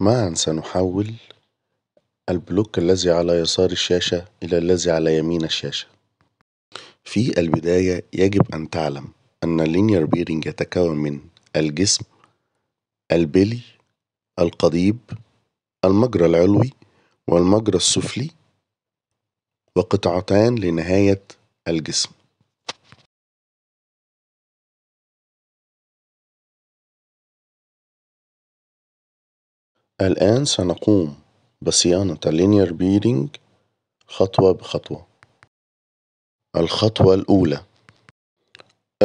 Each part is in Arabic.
معا سنحول ال block الذي على يسار الشاشة إلى الذي على يمين الشاشة؟ في البداية يجب أن تعلم أن ال linear bearing يتكون من الجسم البلي القضيب المجرى العلوي والمجرى السفلي وقطعتان لنهاية الجسم. الآن سنقوم بصيانة ال linear bearing خطوة بخطوة. الخطوة الأولى.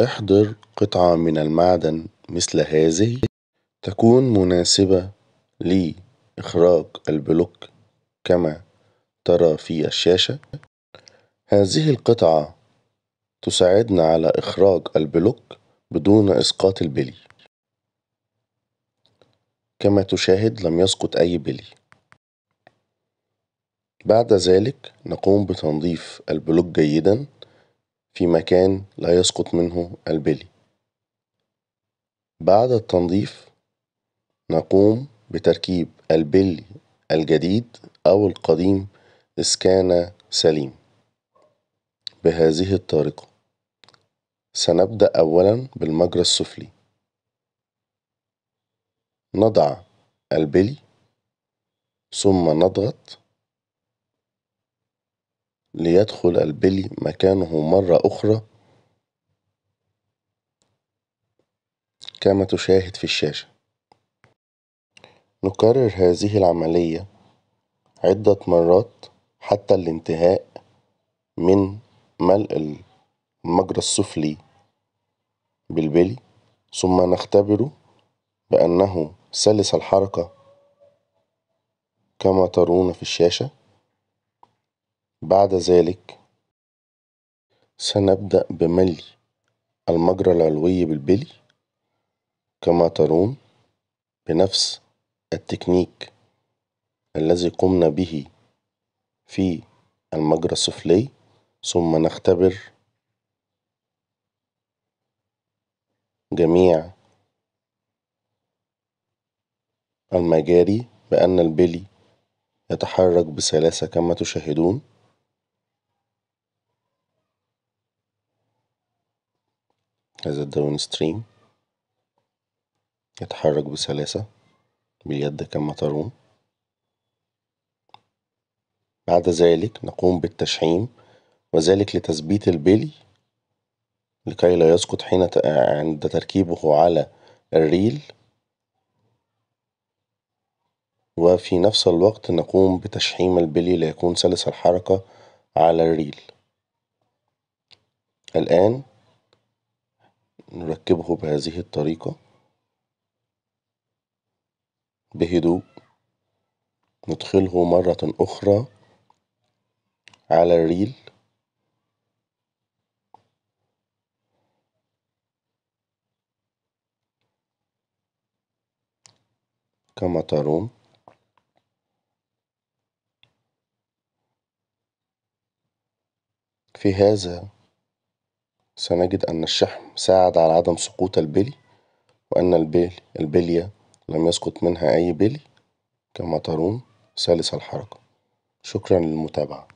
احضر قطعة من المعدن مثل هذه. تكون مناسبة لإخراج ال block كما ترى في الشاشة. هذه القطعة تساعدنا على إخراج ال block بدون إسقاط البلي. كما تشاهد لم يسقط أي بلي. بعد ذلك نقوم بتنظيف البلوك جيداً في مكان لا يسقط منه البلي. بعد التنظيف نقوم بتركيب البلي الجديد أو القديم إذ كان سليم. بهذه الطريقة سنبدأ أولاً بالمجرى السفلي. نضع البلي ثم نضغط ليدخل البلي مكانه مرة أخرى كما تشاهد في الشاشة. نكرر هذه العملية عدة مرات حتى الانتهاء من ملء المجرى السفلي بالبلي ثم نختبره بأنه سلس الحركة كما ترون في الشاشة. بعد ذلك سنبدأ بملء المجرى العلوي بالبلي. كما ترون بنفس التكنيك الذي قمنا به في المجرى السفلي. ثم نختبر جميع المجاري بأن البلي يتحرك بسلاسة كما تشاهدون. هذا ال downstream. يتحرك بسلاسة باليد كما ترون. بعد ذلك نقوم بالتشحيم وذلك لتثبيت البلي لكي لا يسقط عند تركيبه على الريل. وفي نفس الوقت نقوم بتشحيم البلي ليكون سلس الحركة على الريل. الآن نركبه بهذه الطريقة. بهدوء. ندخله مرة أخرى على الريل. كما ترون. في هذا سنجد أن الشحم ساعد على عدم سقوط البلي وأن البلية لم يسقط منها أي بلي كما ترون سلس الحركة. شكراً للمتابعة.